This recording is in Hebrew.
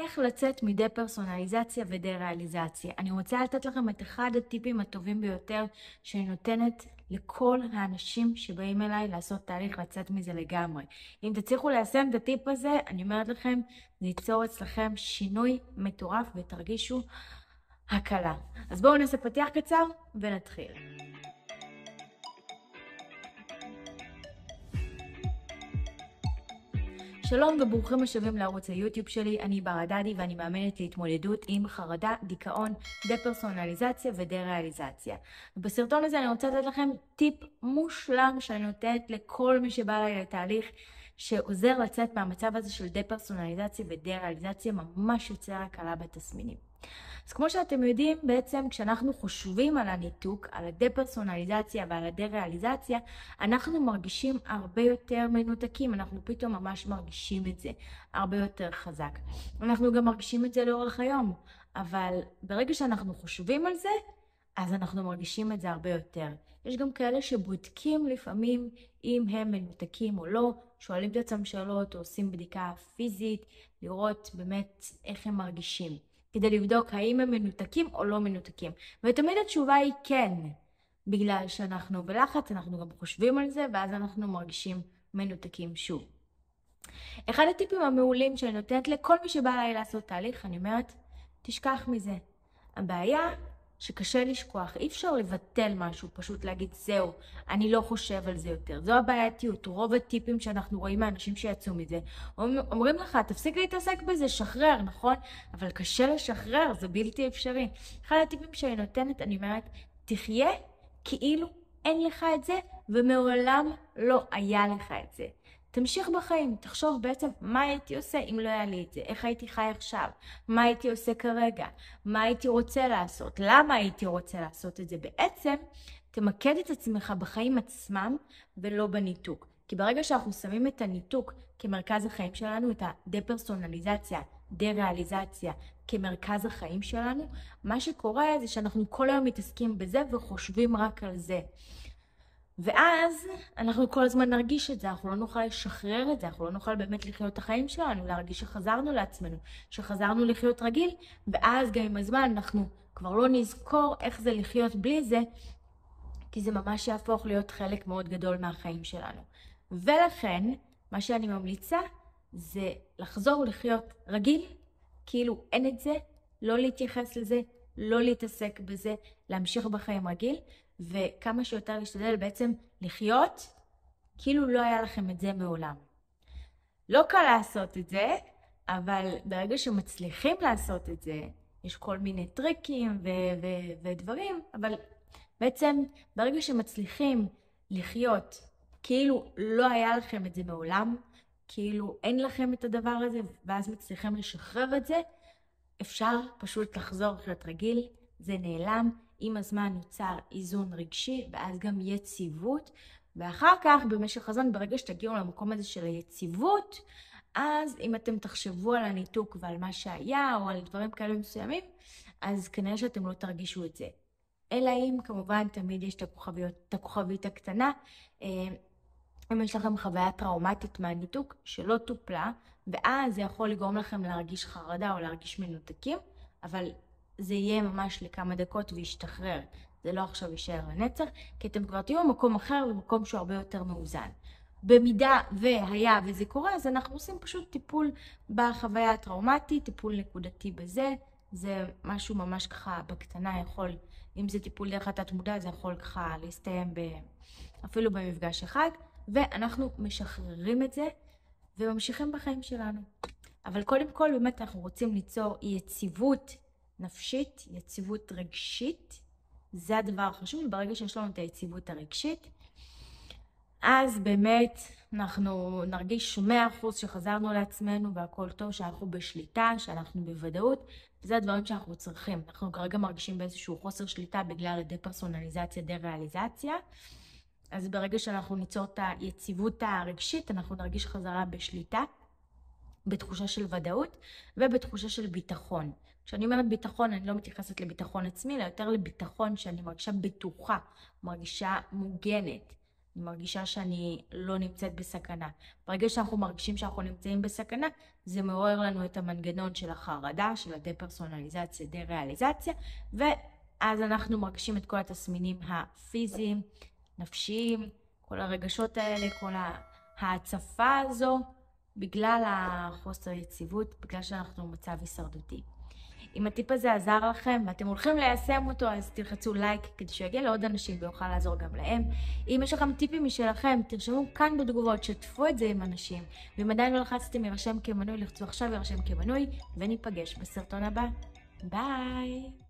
איך לצאת מדה-פרסונליזציה ודה-ריאליזציה. אני רוצה לתת לכם את אחד הטיפים הטובים ביותר שאני נותנת לכל האנשים שבאים אליי לעשות תהליך לצאת מזה לגמרי. אם תצליחו ליישם את הטיפ הזה, אני אומרת לכם, זה ייצור אצלכם שינוי מטורף ותרגישו הקלה. אז בואו נעשה פתיח קצר ונתחיל. שלום וברוכים השבים לערוץ היוטיוב שלי, אני בר הדדי ואני מאמנת להתמודדות עם חרדה, דיכאון, דה-פרסונליזציה ודה-ריאליזציה. ובסרטון הזה אני רוצה לתת לכם טיפ מושלם שאני נותנת לכל מי שבא אליי לתהליך שעוזר לצאת מהמצב הזה של דה-פרסונליזציה ודה-ריאליזציה, ממש יוצר הקלה בתסמינים. אז כמו שאתם יודעים, בעצם כשאנחנו חושבים על הניתוק, על הדה-פרסונליזציה ועל הדה-ריאליזציה, אנחנו מרגישים הרבה יותר מנותקים, אנחנו פתאום ממש מרגישים את זה הרבה יותר חזק. אנחנו גם מרגישים את זה לאורך היום, אבל ברגע שאנחנו חושבים על זה, אז אנחנו מרגישים את זה הרבה יותר. יש גם כאלה שבודקים לפעמים אם הם מנותקים או לא, שואלים את עצמם שאלות או עושים בדיקה פיזית, לראות באמת איך הם מרגישים. כדי לבדוק האם הם מנותקים או לא מנותקים. ותמיד התשובה היא כן, בגלל שאנחנו בלחץ, אנחנו גם חושבים על זה, ואז אנחנו מרגישים מנותקים שוב. אחד הטיפים המעולים שאני נותנת לכל מי שבא אליי לעשות תהליך, אני אומרת, תשכח מזה. הבעיה שקשה לשכוח, אי אפשר לבטל משהו, פשוט להגיד זהו, אני לא חושב על זה יותר. זו הבעייתיות, רוב הטיפים שאנחנו רואים מהאנשים שיצאו מזה, אומרים לך, תפסיק להתעסק בזה, שחרר, נכון? אבל קשה לשחרר, זה בלתי אפשרי. אחד הטיפים שאני נותנת, אני אומרת, תחיה כאילו אין לך את זה, ומעולם לא היה לך את זה. תמשיך בחיים, תחשוב בעצם מה הייתי עושה אם לא היה לי את זה, איך הייתי חי עכשיו, מה הייתי עושה כרגע, מה הייתי רוצה לעשות, למה הייתי רוצה לעשות את זה. בעצם תמקד את עצמך בחיים עצמם ולא בניתוק. כי ברגע שאנחנו שמים את הניתוק כמרכז החיים שלנו, את הדה-פרסונליזציה, דה-ריאליזציה כמרכז החיים שלנו, מה שקורה זה שאנחנו כל היום מתעסקים בזה וחושבים רק על זה. ואז אנחנו כל הזמן נרגיש את זה, אנחנו לא נוכל לשחרר את זה, אנחנו לא נוכל באמת לחיות את החיים שלנו, להרגיש שחזרנו לעצמנו, שחזרנו לחיות רגיל, ואז גם עם הזמן אנחנו כבר לא נזכור איך זה לחיות בלי זה, כי זה ממש יהפוך להיות חלק מאוד גדול מהחיים שלנו. ולכן, מה שאני ממליצה זה לחזור לחיות רגיל, כאילו אין את זה, לא להתייחס לזה, לא להתעסק בזה, להמשיך בחיים רגיל, וכמה שיותר להשתדל בעצם לחיות כאילו לא היה לכם את זה מעולם. לא קל לעשות את זה, אבל ברגע שמצליחים לעשות את זה, יש כל מיני טריקים ו- ו- ודברים, אבל בעצם ברגע שמצליחים לחיות כאילו לא היה לכם את זה מעולם, כאילו אין לכם את הדבר הזה, ואז מצליחים לשחרר את זה, אפשר פשוט לחזור לחיות רגיל, זה נעלם, עם הזמן נוצר איזון רגשי, ואז גם יציבות, ואחר כך במשך הזמן, ברגע שתגיעו למקום הזה של היציבות, אז אם אתם תחשבו על הניתוק ועל מה שהיה, או על דברים כאלה מסוימים, אז כנראה שאתם לא תרגישו את זה. אלא אם כמובן תמיד יש את, הכוכביות, את הכוכבית הקטנה. אה, אם יש לכם חוויה טראומטית מהניתוק שלא טופלה, ואז זה יכול לגרום לכם להרגיש חרדה או להרגיש מנותקים, אבל זה יהיה ממש לכמה דקות וישתחרר. זה לא עכשיו יישאר לנצח, כי אתם כבר תהיו במקום אחר, במקום שהוא הרבה יותר מאוזן. במידה והיה וזה קורה, אז אנחנו עושים פשוט טיפול בחוויה הטראומטית, טיפול נקודתי בזה. זה משהו ממש ככה בקטנה יכול, אם זה טיפול דרך התת מודע, זה יכול ככה להסתיים ב, אפילו במפגש אחד, ואנחנו משחררים את זה וממשיכים בחיים שלנו. אבל קודם כל באמת אנחנו רוצים ליצור יציבות נפשית, יציבות רגשית, זה הדבר החשוב, ברגע שיש לנו את היציבות הרגשית, אז באמת אנחנו נרגיש 100% שחזרנו לעצמנו והכל טוב, שאנחנו בשליטה, שאנחנו בוודאות, וזה הדברים שאנחנו צריכים. אנחנו כרגע מרגישים באיזשהו חוסר שליטה בגלל הדה-פרסונליזציה, דה-ריאליזציה. אז ברגע שאנחנו ניצור את היציבות הרגשית, אנחנו נרגיש חזרה בשליטה, בתחושה של ודאות ובתחושה של ביטחון. כשאני אומרת ביטחון, אני לא מתייחסת לביטחון עצמי, אלא יותר לביטחון שאני מרגישה בטוחה, מרגישה מוגנת. אני מרגישה שאני לא נמצאת בסכנה. ברגע שאנחנו מרגישים שאנחנו נמצאים בסכנה, זה מעורר לנו את המנגנון של החרדה, של הדה-פרסונליזציה, דה-ריאליזציה, ואז אנחנו מרגישים את כל התסמינים הפיזיים, נפשיים, כל הרגשות האלה, כל ההצפה הזו, בגלל החוסר יציבות, בגלל שאנחנו במצב הישרדותי. אם הטיפ הזה עזר לכם ואתם הולכים ליישם אותו, אז תלחצו לייק כדי שיגיע לעוד אנשים ויוכל לעזור גם להם. אם יש לכם טיפים משלכם, תרשמו כאן בתגובות, שתפו את זה עם אנשים. ואם עדיין לא לחצתם להירשם כמנוי, לחצו עכשיו להירשם כמנוי, וניפגש בסרטון הבא. ביי!